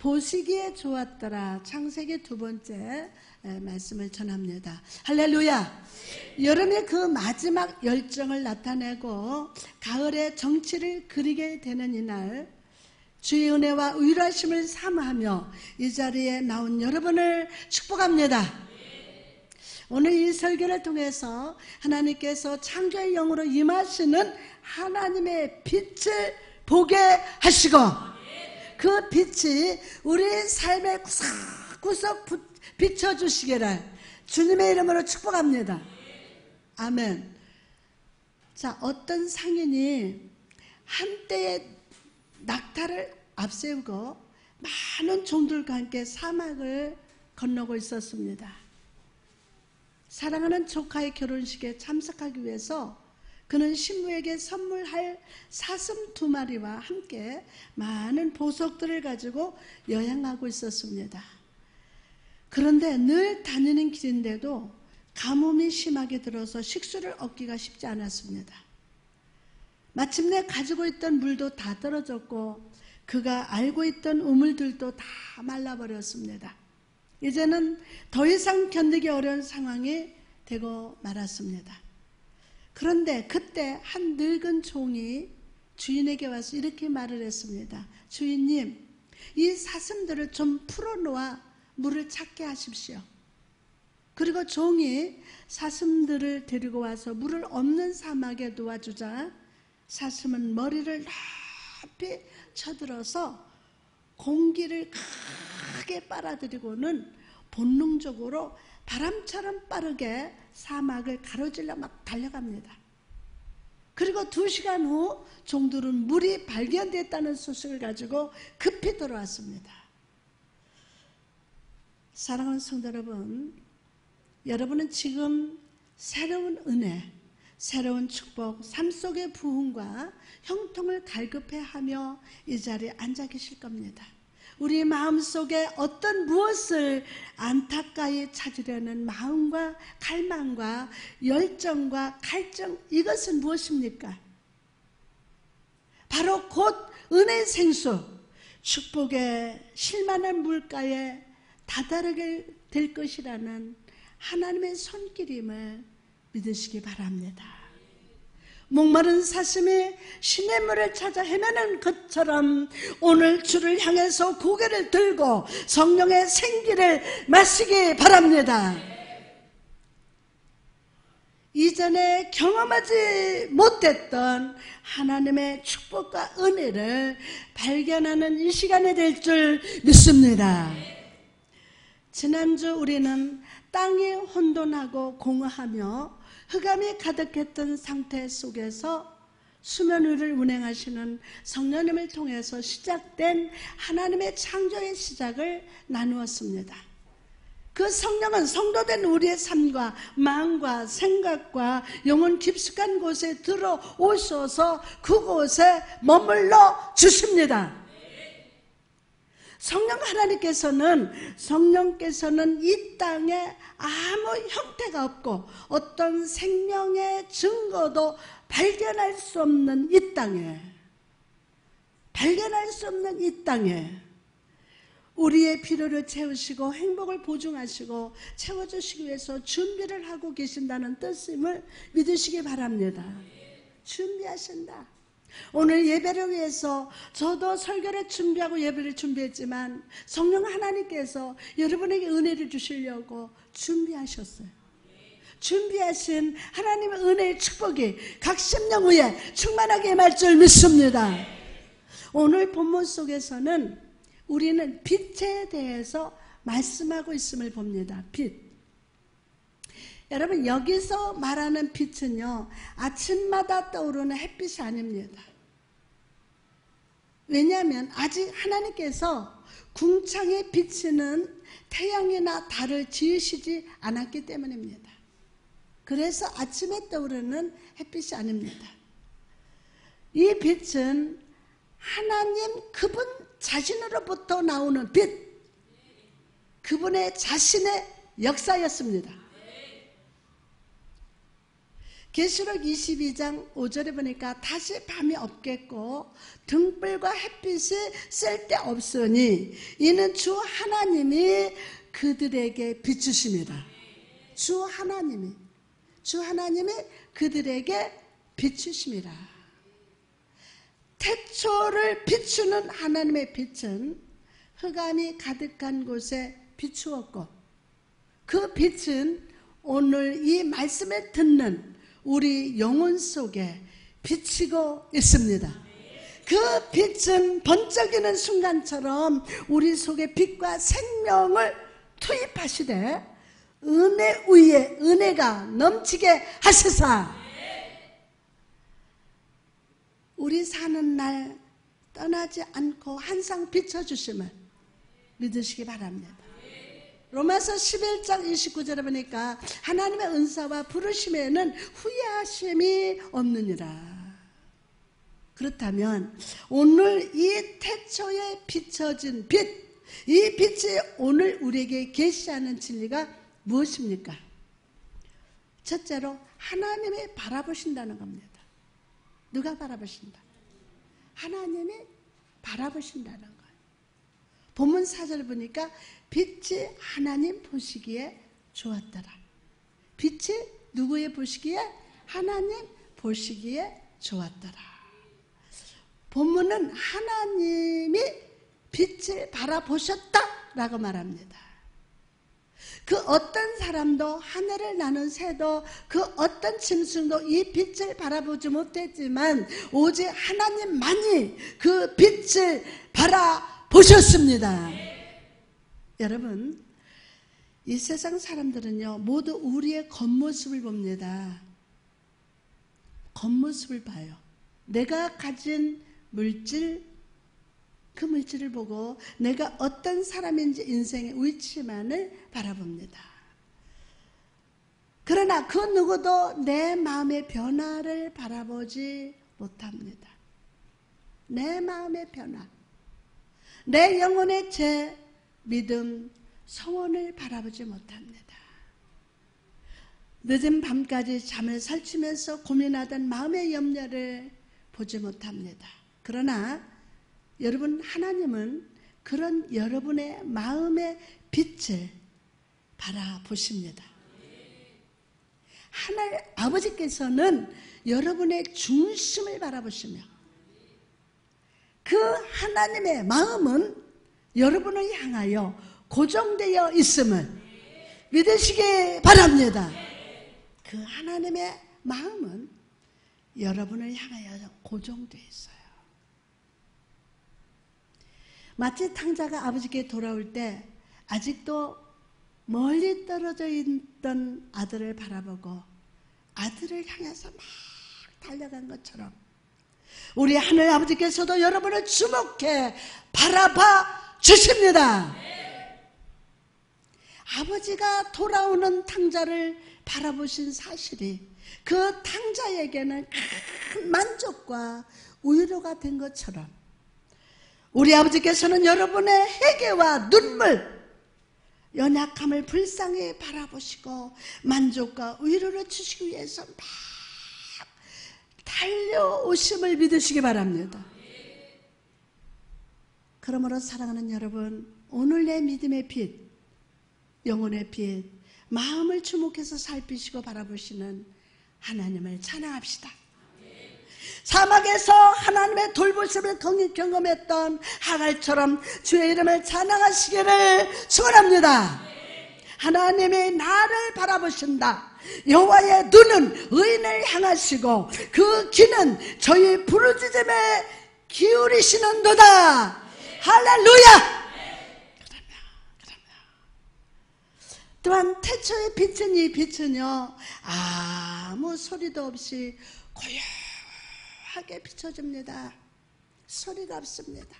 보시기에 좋았더라. 창세기 두 번째 말씀을 전합니다. 할렐루야. 여름의 그 마지막 열정을 나타내고 가을의 정치를 그리게 되는 이날 주의 은혜와 의로하심을 삼하며 이 자리에 나온 여러분을 축복합니다. 오늘 이 설교를 통해서 하나님께서 창조의 영으로 임하시는 하나님의 빛을 보게 하시고 그 빛이 우리 삶에 구석구석 비춰주시기를 주님의 이름으로 축복합니다. 아멘. 자, 어떤 상인이 한때의 낙타를 앞세우고 많은 종들과 함께 사막을 건너고 있었습니다. 사랑하는 조카의 결혼식에 참석하기 위해서 그는 신부에게 선물할 사슴 두 마리와 함께 많은 보석들을 가지고 여행하고 있었습니다. 그런데 늘 다니는 길인데도 가뭄이 심하게 들어서 식수를 얻기가 쉽지 않았습니다. 마침내 가지고 있던 물도 다 떨어졌고 그가 알고 있던 우물들도 다 말라버렸습니다. 이제는 더 이상 견디기 어려운 상황이 되고 말았습니다. 그런데 그때 한 늙은 종이 주인에게 와서 이렇게 말을 했습니다. 주인님, 이 사슴들을 좀 풀어놓아 물을 찾게 하십시오. 그리고 종이 사슴들을 데리고 와서 물을 없는 사막에 놓아주자 사슴은 머리를 높이 쳐들어서 공기를 크게 빨아들이고는 본능적으로 바람처럼 빠르게 사막을 가로질러 막 달려갑니다. 그리고 두 시간 후 종들은 물이 발견됐다는 소식을 가지고 급히 돌아왔습니다. 사랑하는 성도 여러분, 여러분은 지금 새로운 은혜, 새로운 축복, 삶 속의 부흥과 형통을 갈급해하며 이 자리에 앉아 계실 겁니다. 우리 마음속에 어떤 무엇을 안타까이 찾으려는 마음과 갈망과 열정과 갈증 이것은 무엇입니까? 바로 곧 은혜 생수 축복의 실만한 물가에 다다르게 될 것이라는 하나님의 손길임을 믿으시기 바랍니다. 목마른 사슴이 시냇물을 찾아 헤매는 것처럼 오늘 주를 향해서 고개를 들고 성령의 생기를 마시기 바랍니다. 이전에 경험하지 못했던 하나님의 축복과 은혜를 발견하는 이 시간이 될 줄 믿습니다. 지난주 우리는 땅이 혼돈하고 공허하며 흑암이 가득했던 상태 속에서 수면 위를 운행하시는 성령님을 통해서 시작된 하나님의 창조의 시작을 나누었습니다. 그 성령은 성도된 우리의 삶과 마음과 생각과 영혼 깊숙한 곳에 들어오셔서 그곳에 머물러 주십니다. 성령 하나님께서는 성령께서는 이 땅에 아무 형태가 없고 어떤 생명의 증거도 발견할 수 없는 이 땅에 발견할 수 없는 이 땅에 우리의 필요를 채우시고 행복을 보증하시고 채워주시기 위해서 준비를 하고 계신다는 뜻임을 믿으시기 바랍니다. 준비하신다. 오늘 예배를 위해서 저도 설교를 준비하고 예배를 준비했지만 성령 하나님께서 여러분에게 은혜를 주시려고 준비하셨어요. 준비하신 하나님의 은혜의 축복이 각 심령 후에 충만하게 임할 줄 믿습니다. 오늘 본문 속에서는 우리는 빛에 대해서 말씀하고 있음을 봅니다. 빛. 여러분 여기서 말하는 빛은요 아침마다 떠오르는 햇빛이 아닙니다. 왜냐하면 아직 하나님께서 궁창에 비치는 태양이나 달을 지으시지 않았기 때문입니다. 그래서 아침에 떠오르는 햇빛이 아닙니다. 이 빛은 하나님 그분 자신으로부터 나오는 빛, 그분의 자신의 역사였습니다. 계시록 22장 5절에 보니까 다시 밤이 없겠고 등불과 햇빛이 쓸데없으니 이는 주 하나님이 그들에게 비추심이라. 주 하나님이 주 하나님이 그들에게 비추심이라. 태초를 비추는 하나님의 빛은 흑암이 가득한 곳에 비추었고 그 빛은 오늘 이 말씀을 듣는 우리 영혼 속에 비치고 있습니다. 그 빛은 번쩍이는 순간처럼 우리 속에 빛과 생명을 투입하시되 은혜 위에 은혜가 넘치게 하시사 우리 사는 날 떠나지 않고 항상 비춰주심을 믿으시기 바랍니다. 로마서 11장 29절에 보니까 하나님의 은사와 부르심에는 후회하심이 없느니라. 그렇다면 오늘 이 태초에 비춰진 빛, 이 빛이 오늘 우리에게 계시하는 진리가 무엇입니까? 첫째로 하나님이 바라보신다는 겁니다. 누가 바라보신다? 하나님이 바라보신다는 거예요. 본문 사절 보니까 빛이 하나님 보시기에 좋았더라. 빛이 누구의 보시기에? 하나님 보시기에 좋았더라. 본문은 하나님이 빛을 바라보셨다라고 말합니다. 그 어떤 사람도 하늘을 나는 새도 그 어떤 짐승도 이 빛을 바라보지 못했지만 오직 하나님만이 그 빛을 바라보셨습니다. 여러분, 이 세상 사람들은요, 모두 우리의 겉모습을 봅니다. 겉모습을 봐요. 내가 가진 물질, 그 물질을 보고 내가 어떤 사람인지 인생의 위치만을 바라봅니다. 그러나 그 누구도 내 마음의 변화를 바라보지 못합니다. 내 마음의 변화, 내 영혼의 제 믿음, 성원을 바라보지 못합니다. 늦은 밤까지 잠을 설치면서 고민하던 마음의 염려를 보지 못합니다. 그러나 여러분 하나님은 그런 여러분의 마음의 빛을 바라보십니다. 하나님 아버지께서는 여러분의 중심을 바라보시며 그 하나님의 마음은 여러분을 향하여 고정되어 있음을 믿으시기 바랍니다. 그 하나님의 마음은 여러분을 향하여 고정되어 있어요. 마치 탕자가 아버지께 돌아올 때 아직도 멀리 떨어져 있던 아들을 바라보고 아들을 향해서 막 달려간 것처럼 우리 하늘 아버지께서도 여러분을 주목해 바라봐 주십니다. 아버지가 돌아오는 탕자를 바라보신 사실이 그 탕자에게는 큰 만족과 위로가 된 것처럼 우리 아버지께서는 여러분의 해계와 눈물, 연약함을 불쌍히 바라보시고 만족과 위로를 주시기 위해서 막 달려오심을 믿으시기 바랍니다. 그러므로 사랑하는 여러분, 오늘 내 믿음의 빛, 영혼의 빛, 마음을 주목해서 살피시고 바라보시는 하나님을 찬양합시다. 사막에서 하나님의 돌보심을 경험했던 하갈처럼 주의 이름을 찬양하시기를 축원합니다. 하나님이 나를 바라보신다. 여호와의 눈은 의인을 향하시고 그 귀는 저희 부르짖음에 기울이시는도다. 할렐루야! 또한 태초의 빛은 이 빛은요 아무 소리도 없이 고요하게 비춰집니다. 소리가 없습니다.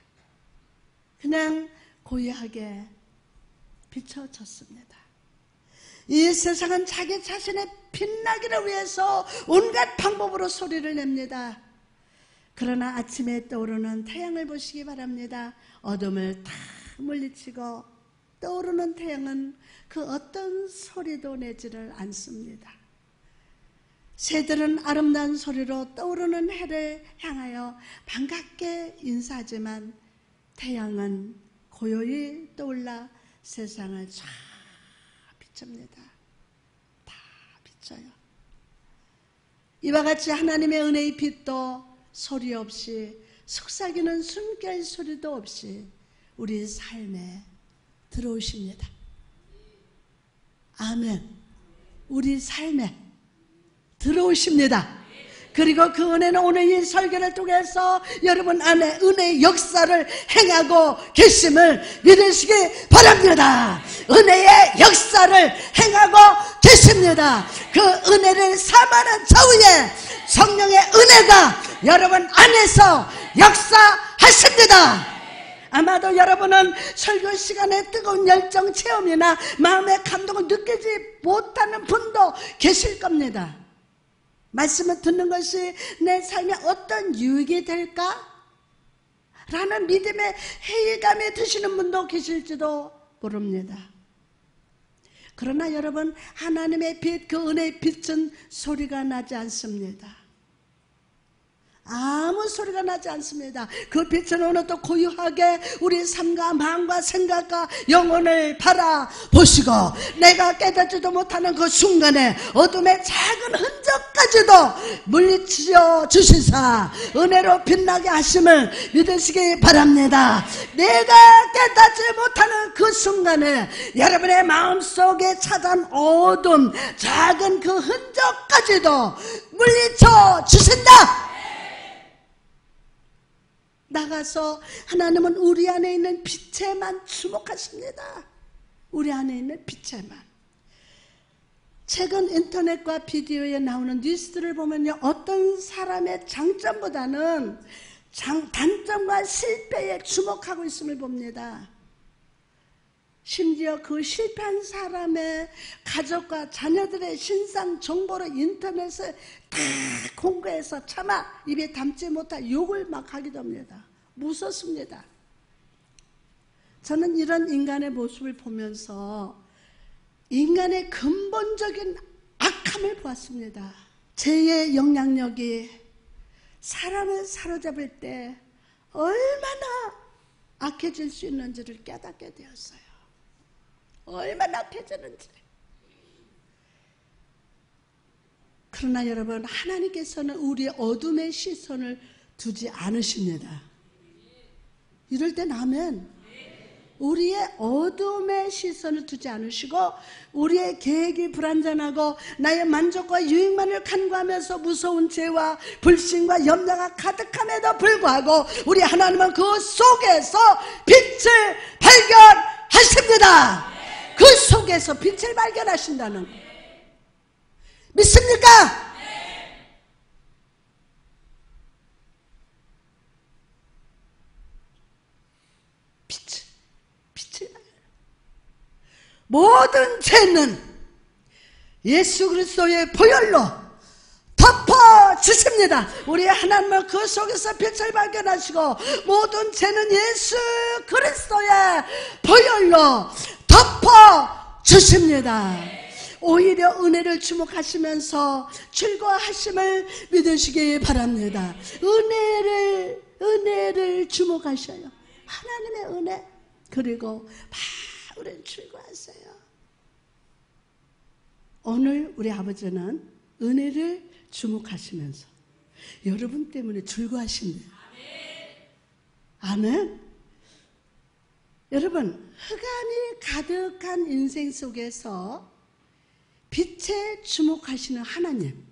그냥 고요하게 비춰졌습니다. 이 세상은 자기 자신의 빛나기를 위해서 온갖 방법으로 소리를 냅니다. 그러나 아침에 떠오르는 태양을 보시기 바랍니다. 어둠을 다 물리치고 떠오르는 태양은 그 어떤 소리도 내지를 않습니다. 새들은 아름다운 소리로 떠오르는 해를 향하여 반갑게 인사하지만 태양은 고요히 떠올라 세상을 쫙 비춥니다. 다 비춰요. 이와 같이 하나님의 은혜의 빛도 소리 없이 속삭이는 숨결 소리도 없이 우리 삶에 들어오십니다. 아멘. 우리 삶에 들어오십니다. 그리고 그 은혜는 오늘 이 설교를 통해서 여러분 안에 은혜의 역사를 행하고 계심을 믿으시기 바랍니다. 은혜의 역사를 행하고 계십니다. 그 은혜를 사하는 저후에 성령의 은혜가 여러분 안에서 역사하십니다. 아마도 여러분은 설교 시간에 뜨거운 열정 체험이나 마음의 감동을 느끼지 못하는 분도 계실 겁니다. 말씀을 듣는 것이 내 삶에 어떤 유익이 될까? 라는 믿음의 회의감이 드시는 분도 계실지도 모릅니다. 그러나 여러분, 하나님의 빛, 그 은혜의 빛은 소리가 나지 않습니다. 아무 소리가 나지 않습니다. 그 빛은 오늘도 고요하게 우리 삶과 마음과 생각과 영혼을 바라보시고 내가 깨닫지도 못하는 그 순간에 어둠의 작은 흔적까지도 물리쳐 주시사 은혜로 빛나게 하심을 믿으시기 바랍니다. 내가 깨닫지 못하는 그 순간에 여러분의 마음속에 찾아온 어둠 작은 그 흔적까지도 물리쳐 주신다. 나가서 하나님은 우리 안에 있는 빛에만 주목하십니다. 우리 안에 있는 빛에만. 최근 인터넷과 비디오에 나오는 뉴스들을 보면요. 어떤 사람의 장점보다는 장, 단점과 실패에 주목하고 있음을 봅니다. 심지어 그 실패한 사람의 가족과 자녀들의 신상 정보를 인터넷에 다 공개해서 차마 입에 담지 못할 욕을 막 하기도 합니다. 무섭습니다. 저는 이런 인간의 모습을 보면서 인간의 근본적인 악함을 보았습니다. 죄의 영향력이 사람을 사로잡을 때 얼마나 악해질 수 있는지를 깨닫게 되었어요. 얼마나 펴지는지. 그러나 여러분, 하나님께서는 우리의 어둠의 시선을 두지 않으십니다. 이럴 때 나면 우리의 어둠의 시선을 두지 않으시고 우리의 계획이 불안전하고 나의 만족과 유익만을 간구하면서 무서운 죄와 불신과 염려가 가득함에도 불구하고 우리 하나님은 그 속에서 빛을 발견하십니다. 그 속에서 빛을 발견하신다는 거. 믿습니까? 빛을, 빛을 모든 죄는 예수 그리스도의 보혈로 덮어 주십니다. 우리 하나님은 그 속에서 빛을 발견하시고 모든 죄는 예수 그리스도의 보혈로 덮어 주십니다. 오히려 은혜를 주목하시면서 즐거워하심을 믿으시기 바랍니다. 은혜를 은혜를 주목하셔요. 하나님의 은혜 그리고 바울은 즐거워하세요. 오늘 우리 아버지는 은혜를 주목하시면서 여러분 때문에 즐거워하십니다. 아멘. 여러분, 흑암이 가득한 인생 속에서 빛에 주목하시는 하나님.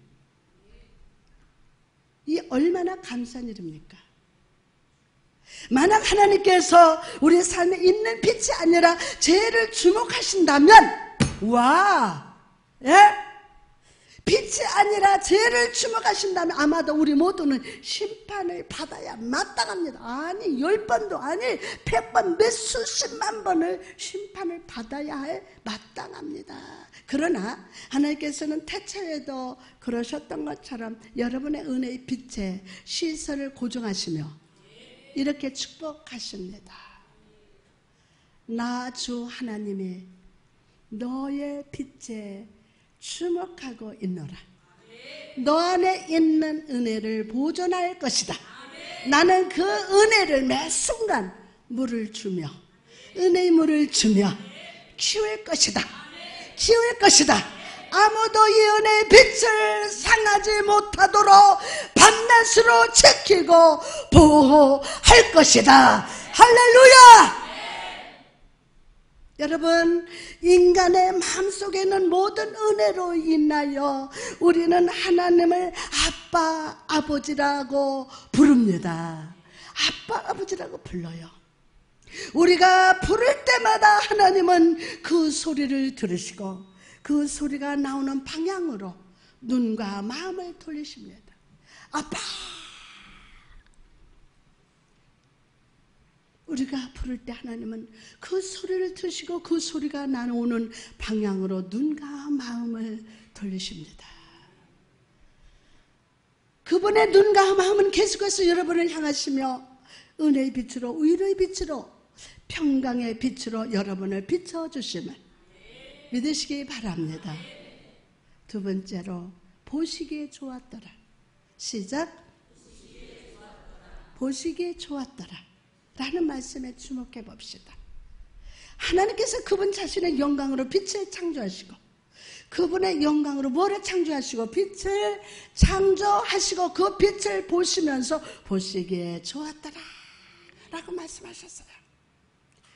이 얼마나 감사한 일입니까? 만약 하나님께서 우리 삶에 있는 빛이 아니라 죄를 주목하신다면, 와, 예? 빛이 아니라 죄를 주목하신다면 아마도 우리 모두는 심판을 받아야 마땅합니다. 아니 열 번도 아니 백 번 몇 수십만 번을 심판을 받아야 해 마땅합니다. 그러나 하나님께서는 태초에도 그러셨던 것처럼 여러분의 은혜의 빛에 시설을 고정하시며 이렇게 축복하십니다. 나 주 하나님이 너의 빛에 주목하고 있노라. 너 안에 있는 은혜를 보존할 것이다. 나는 그 은혜를 매 순간 물을 주며 은혜의 물을 주며 키울 것이다. 키울 것이다. 아무도 이 은혜의 빛을 상하지 못하도록 밤낮으로 지키고 보호할 것이다. 할렐루야! 여러분, 인간의 마음속에 는 모든 은혜로 인하여 우리는 하나님을 아빠, 아버지라고 부릅니다. 아빠, 아버지라고 불러요. 우리가 부를 때마다 하나님은 그 소리를 들으시고 그 소리가 나오는 방향으로 눈과 마음을 돌리십니다. 아빠! 우리가 부를 때 하나님은 그 소리를 들으시고 그 소리가 나오는 방향으로 눈과 마음을 돌리십니다. 그분의 눈과 마음은 계속해서 여러분을 향하시며 은혜의 빛으로 의의 빛으로 평강의 빛으로 여러분을 비춰주심을 믿으시기 바랍니다. 두 번째로 보시기에 좋았더라. 시작. 보시기에 좋았더라. 라는 말씀에 주목해 봅시다. 하나님께서 그분 자신의 영광으로 빛을 창조하시고 그분의 영광으로 뭐를 창조하시고 빛을 창조하시고 그 빛을 보시면서 보시기에 좋았더라 라고 말씀하셨어요.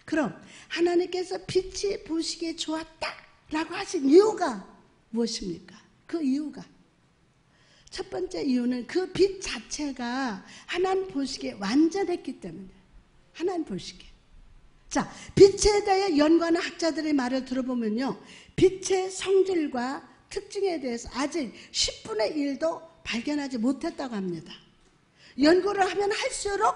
그럼 하나님께서 빛이 보시기에 좋았다 라고 하신 이유가 무엇입니까? 그 이유가 첫 번째 이유는 그 빛 자체가 하나님 보시기에 완전했기 때문에 하나님 보시기에 자 빛에 대해 연구하는 학자들의 말을 들어보면요 빛의 성질과 특징에 대해서 아직 10분의 1도 발견하지 못했다고 합니다 연구를 하면 할수록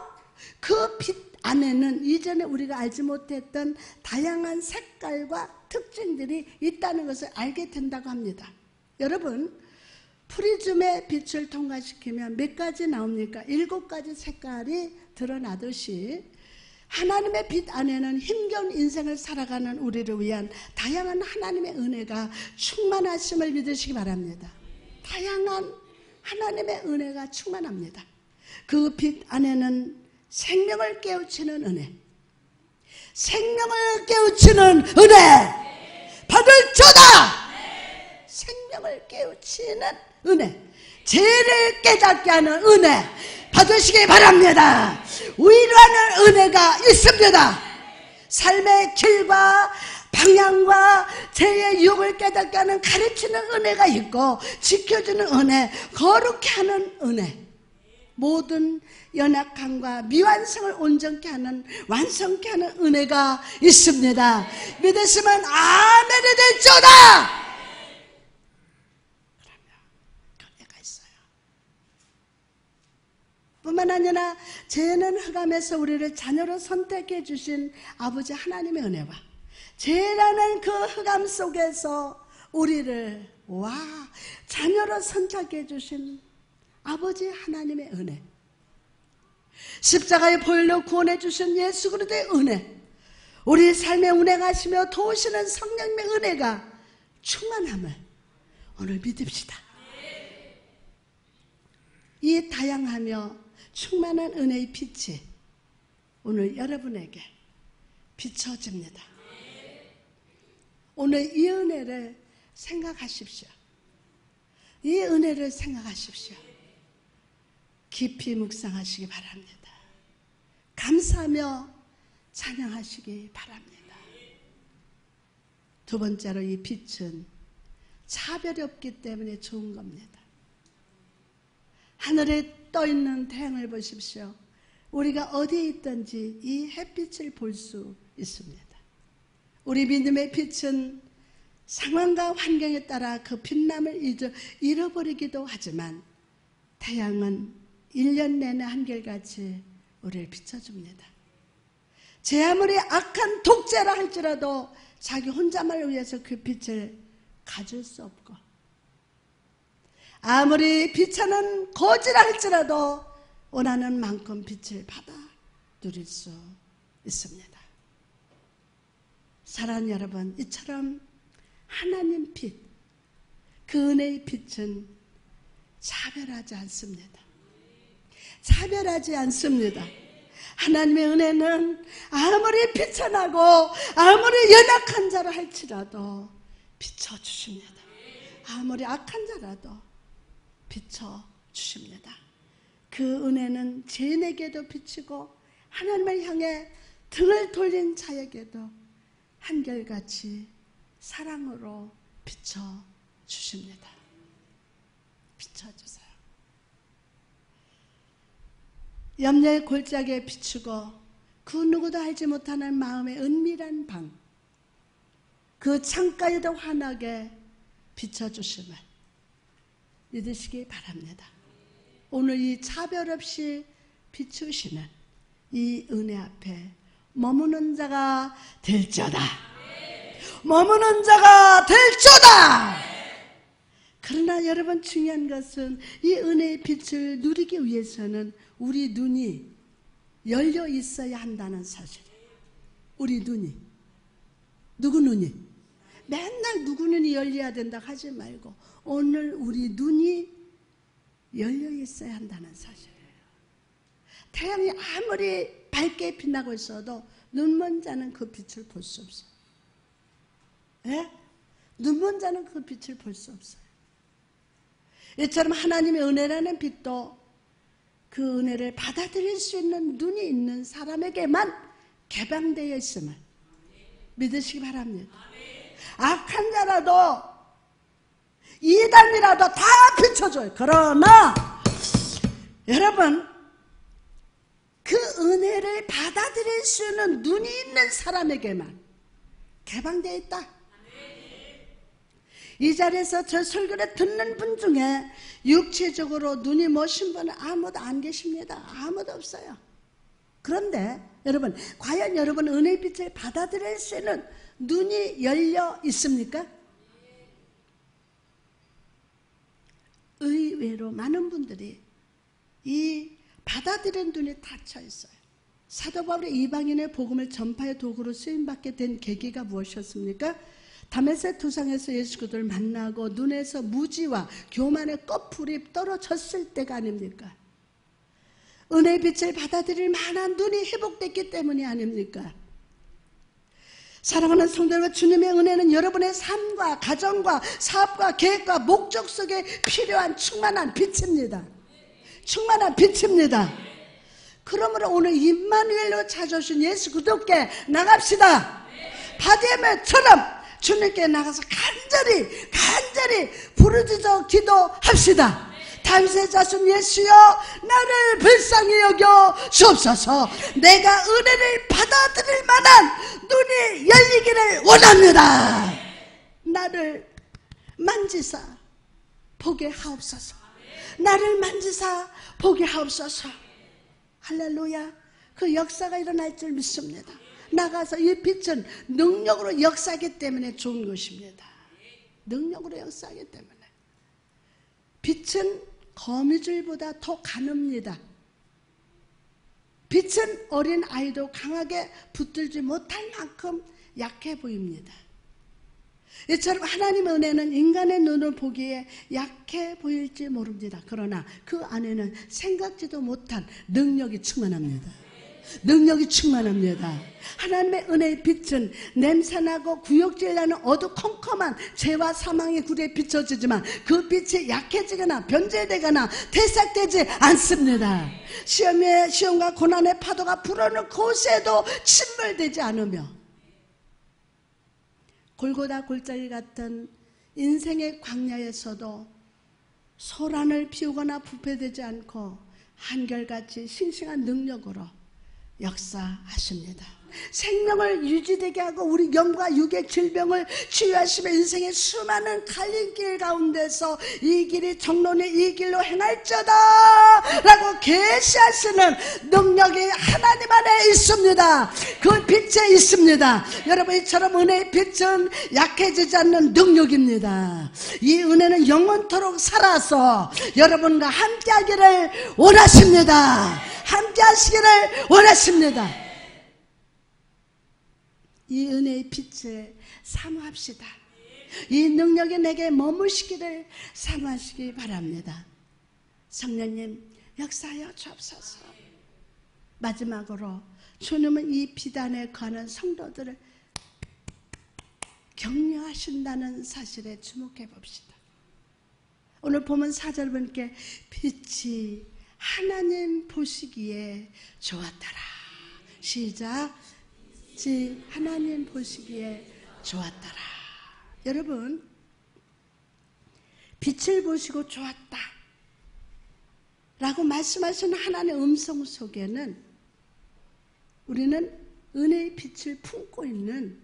그 빛 안에는 이전에 우리가 알지 못했던 다양한 색깔과 특징들이 있다는 것을 알게 된다고 합니다. 여러분, 프리즘의 빛을 통과시키면 몇 가지 나옵니까? 일곱 가지 색깔이 드러나듯이 하나님의 빛 안에는 힘겨운 인생을 살아가는 우리를 위한 다양한 하나님의 은혜가 충만하심을 믿으시기 바랍니다. 다양한 하나님의 은혜가 충만합니다. 그 빛 안에는 생명을 깨우치는 은혜. 생명을 깨우치는 은혜. 받을 자다. 생명을 깨우치는 은혜. 죄를 깨닫게 하는 은혜. 받으시기 바랍니다. 위로하는 은혜가 있습니다. 삶의 길과 방향과 죄의 유혹을 깨닫게 하는 가르치는 은혜가 있고 지켜주는 은혜, 거룩해 하는 은혜. 모든 연약함과 미완성을 온전케 하는 완성케 하는 은혜가 있습니다. 믿으시면 아멘이 될지어다. 그러면 은혜가 있어요. 뿐만 아니라 죄는 흑암에서 우리를 자녀로 선택해 주신 아버지 하나님의 은혜와 죄라는 그 흑암 속에서 우리를 와 자녀로 선택해 주신 아버지 하나님의 은혜. 십자가의 보혈로 구원해 주신 예수 그리스도의 은혜. 우리 삶의 은혜가 하시며 도우시는 성령님의 은혜가 충만함을 오늘 믿읍시다. 이 다양하며 충만한 은혜의 빛이 오늘 여러분에게 비춰집니다. 오늘 이 은혜를 생각하십시오. 이 은혜를 생각하십시오. 깊이 묵상하시기 바랍니다. 감사하며 찬양하시기 바랍니다. 두 번째로 이 빛은 차별이 없기 때문에 좋은 겁니다. 하늘에 떠 있는 태양을 보십시오. 우리가 어디에 있든지 이 햇빛을 볼 수 있습니다. 우리 믿음의 빛은 상황과 환경에 따라 그 빛남을 잃어버리기도 하지만 태양은 1년 내내 한결같이 우리를 비춰줍니다. 제 아무리 악한 독재라 할지라도 자기 혼자만을 위해서 그 빛을 가질 수 없고 아무리 비차는 거지라 할지라도 원하는 만큼 빛을 받아 누릴 수 있습니다. 사랑하는 여러분, 이처럼 하나님 빛, 그 은혜의 빛은 차별하지 않습니다. 차별하지 않습니다. 하나님의 은혜는 아무리 비천하고 아무리 연약한 자로 할지라도 비춰주십니다. 아무리 악한 자라도 비춰 주십니다. 그 은혜는 죄인에게도 비치고 하나님을 향해 등을 돌린 자에게도 한결같이 사랑으로 비춰 주십니다. 비춰 주세요. 염려의 골짜기에 비추고 그 누구도 알지 못하는 마음의 은밀한 방, 그 창가에도 환하게 비춰주심을 믿으시기 바랍니다. 오늘 이 차별 없이 비추시는 이 은혜 앞에 머무는 자가 될자다. 머무는 자가 될자다. 그러나 여러분 중요한 것은 이 은혜의 빛을 누리기 위해서는 우리 눈이 열려 있어야 한다는 사실이에요. 우리 눈이. 누구 눈이? 맨날 누구 눈이 열려야 된다 하지 말고 오늘 우리 눈이 열려 있어야 한다는 사실이에요. 태양이 아무리 밝게 빛나고 있어도 눈먼 자는 그 빛을 볼 수 없어요. 예? 눈먼 자는 그 빛을 볼 수 없어요. 이처럼 하나님의 은혜라는 빛도 그 은혜를 받아들일 수 있는 눈이 있는 사람에게만 개방되어 있음을 믿으시기 바랍니다. 악한 자라도 이단이라도 다 비춰줘요. 그러나 여러분 그 은혜를 받아들일 수 있는 눈이 있는 사람에게만 개방되어 있다. 이 자리에서 저 설교를 듣는 분 중에 육체적으로 눈이 머신 분은 아무도 안 계십니다. 아무도 없어요. 그런데 여러분, 과연 여러분 은혜 빛을 받아들일 수 있는 눈이 열려 있습니까? 의외로 많은 분들이 이 받아들인 눈이 닫혀 있어요. 사도 바울의 이방인의 복음을 전파의 도구로 쓰임받게 된 계기가 무엇이었습니까? 담에색 두상에서 예수 그들을 만나고 눈에서 무지와 교만의 꺼풀이 떨어졌을 때가 아닙니까? 은혜의 빛을 받아들일 만한 눈이 회복됐기 때문이 아닙니까? 사랑하는 성도들 주님의 은혜는 여러분의 삶과 가정과 사업과 계획과 목적 속에 필요한 충만한 빛입니다. 충만한 빛입니다. 그러므로 오늘 임마누엘로 찾아오신 예수 그독께 나갑시다. 바디에메처럼 주님께 나가서 간절히 간절히 부르짖어 기도합시다. 다윗의 자손 예수여 나를 불쌍히 여겨 주옵소서 내가 은혜를 받아들일 만한 눈이 열리기를 원합니다. 나를 만지사 보게 하옵소서. 나를 만지사 보게 하옵소서. 할렐루야. 그 역사가 일어날 줄 믿습니다. 나가서 이 빛은 능력으로 역사하기 때문에 좋은 것입니다. 능력으로 역사하기 때문에. 빛은 거미줄보다 더 가늡니다. 빛은 어린 아이도 강하게 붙들지 못할 만큼 약해 보입니다. 이처럼 하나님의 은혜는 인간의 눈을 보기에 약해 보일지 모릅니다. 그러나 그 안에는 생각지도 못한 능력이 충만합니다. 능력이 충만합니다. 하나님의 은혜의 빛은 냄새나고 구역질 나는 어두컴컴한 죄와 사망의 굴에 비춰지지만 그 빛이 약해지거나 변제되거나 퇴색되지 않습니다. 시험의 시험과 고난의 파도가 불어오는 곳에도 침몰되지 않으며 골고다 골짜기 같은 인생의 광야에서도 소란을 피우거나 부패되지 않고 한결같이 싱싱한 능력으로 역사하십니다. 생명을 유지되게 하고 우리 영과 육의 질병을 치유하시며 인생의 수많은 갈림길 가운데서 이 길이 정론의 이 길로 행할저다 라고 계시하시는 능력이 하나님 안에 있습니다. 그 빛에 있습니다. 여러분 이처럼 은혜의 빛은 약해지지 않는 능력입니다. 이 은혜는 영원토록 살아서 여러분과 함께 하기를 원하십니다. 함께 하시기를 원하십니다. 이 은혜의 빛을 사모합시다. 이 능력이 내게 머무시기를 사모하시기 바랍니다. 성령님 역사하여 주옵소서. 마지막으로 주님은 이 비단에 관한 성도들을 격려하신다는 사실에 주목해 봅시다. 오늘 보면 사절 분께 빛이 하나님 보시기에 좋았더라. 시작. 빛이 하나님 보시기에 좋았더라. 여러분, 빛을 보시고 좋았다. 라고 말씀하시는 하나님의 음성 속에는 우리는 은혜의 빛을 품고 있는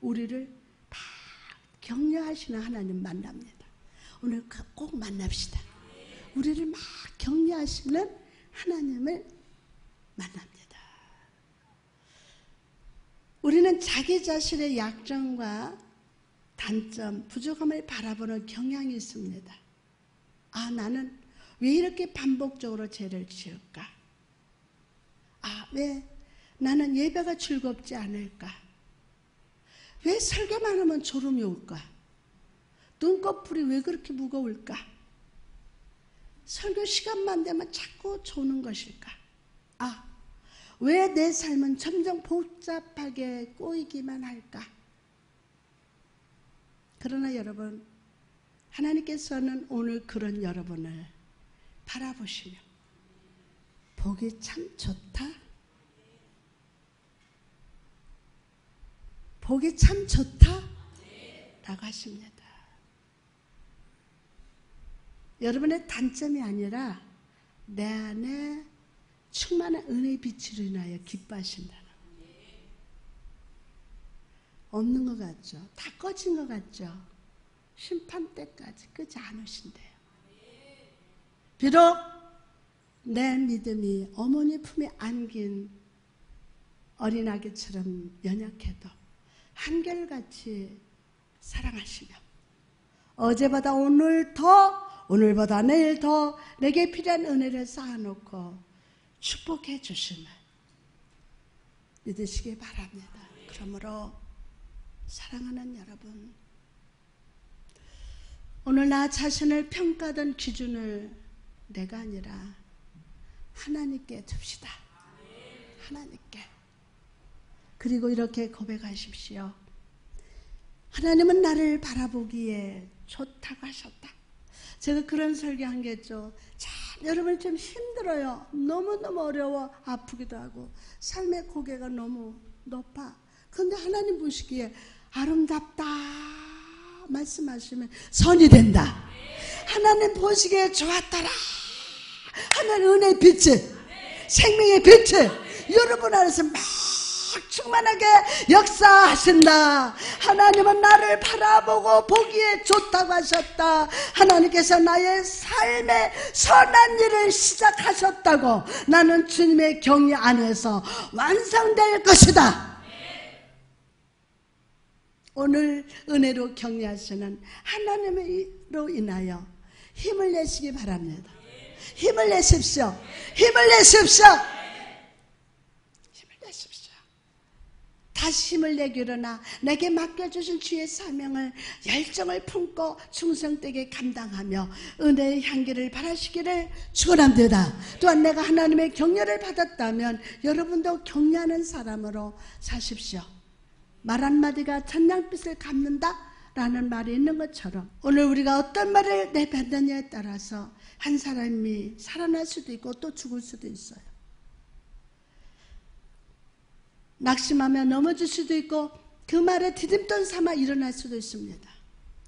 우리를 다 격려하시는 하나님 만납니다. 오늘 꼭 만납시다. 우리를 막 격려하시는 하나님을 만납니다. 우리는 자기 자신의 약점과 단점, 부족함을 바라보는 경향이 있습니다. 아, 나는 왜 이렇게 반복적으로 죄를 지을까? 아, 왜 나는 예배가 즐겁지 않을까? 왜 설교만 하면 졸음이 올까? 눈꺼풀이 왜 그렇게 무거울까? 설교 시간만 되면 자꾸 조는 것일까? 아, 왜내 삶은 점점 복잡하게 꼬이기만 할까? 그러나 여러분, 하나님께서는 오늘 그런 여러분을 바라보시며, 보기 참 좋다? 보기 참 좋다? 라고 하십니다. 여러분의 단점이 아니라 내 안에 충만한 은혜의 빛으로 인하여 기뻐하신다는 없는 것 같죠? 다 꺼진 것 같죠? 심판 때까지 끄지 않으신대요. 비록 내 믿음이 어머니 품에 안긴 어린아기처럼 연약해도 한결같이 사랑하시며 어제보다 오늘 더 오늘보다 내일 더 내게 필요한 은혜를 쌓아놓고 축복해 주시는 믿으시기 바랍니다. 그러므로 사랑하는 여러분, 오늘 나 자신을 평가하던 기준을 내가 아니라 하나님께 둡시다. 하나님께. 그리고 이렇게 고백하십시오. 하나님은 나를 바라보기에 좋다고 하셨다. 제가 그런 설교한 게 있죠. 참 여러분 좀 힘들어요. 너무너무 어려워 아프기도 하고 삶의 고개가 너무 높아. 근데 하나님 보시기에 아름답다 말씀하시면 선이 된다. 하나님 보시기에 좋았더라. 하나님 은혜의 빛을 생명의 빛을 여러분 안에서 막 충만하게 역사하신다. 하나님은 나를 바라보고 보기에 좋다고 하셨다. 하나님께서 나의 삶에 선한 일을 시작하셨다고 나는 주님의 경위 안에서 완성될 것이다. 오늘 은혜로 격려하시는 하나님으로 인하여 힘을 내시기 바랍니다. 힘을 내십시오. 힘을 내십시오. 힘을 내십시오. 다시 힘을 내기로나 내게 맡겨주신 주의 사명을 열정을 품고 충성되게 감당하며 은혜의 향기를 바라시기를 축원합니다. 또한 내가 하나님의 격려를 받았다면 여러분도 격려하는 사람으로 사십시오. 말 한마디가 천냥빛을 갚는다? 라는 말이 있는 것처럼 오늘 우리가 어떤 말을 내뱉느냐에 따라서 한 사람이 살아날 수도 있고 또 죽을 수도 있어요. 낙심하며 넘어질 수도 있고 그 말에 디딤돈 삼아 일어날 수도 있습니다.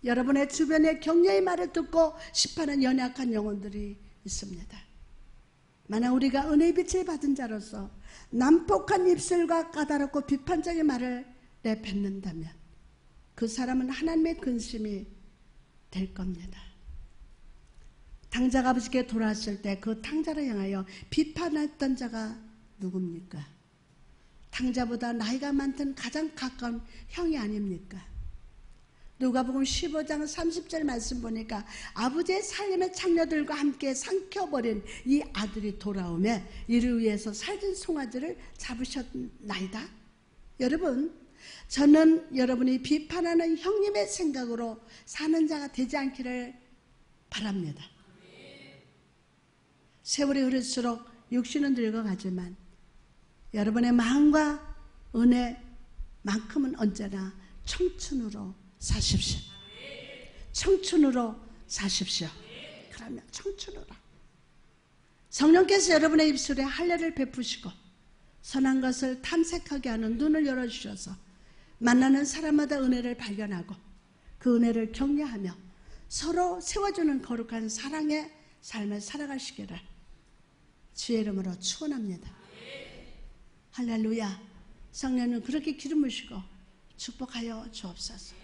여러분의 주변에 격려의 말을 듣고 싶어하는 연약한 영혼들이 있습니다. 만약 우리가 은혜의 빛을 받은 자로서 난폭한 입술과 까다롭고 비판적인 말을 내뱉는다면 그 사람은 하나님의 근심이 될 겁니다. 당자가 아버지께 돌아왔을 때 그 당자를 향하여 비판했던 자가 누굽니까? 당자보다 나이가 많던 가장 가까운 형이 아닙니까? 누가복음 15장 30절 말씀 보니까 아버지의 살림의 창녀들과 함께 삼켜버린 이 아들이 돌아오매 이를 위해서 살진 송아지를 잡으셨나이다. 여러분 저는 여러분이 비판하는 형님의 생각으로 사는 자가 되지 않기를 바랍니다. 세월이 흐를수록 육신은 늙어가지만 여러분의 마음과 은혜만큼은 언제나 청춘으로 사십시오. 청춘으로 사십시오. 그러면 청춘으로. 성령께서 여러분의 입술에 할례를 베푸시고 선한 것을 탐색하게 하는 눈을 열어주셔서 만나는 사람마다 은혜를 발견하고 그 은혜를 격려하며 서로 세워주는 거룩한 사랑의 삶을 살아가시기를 주의 이름으로 축원합니다. 할렐루야. 성령은 그렇게 기름 부시고 축복하여 주옵소서.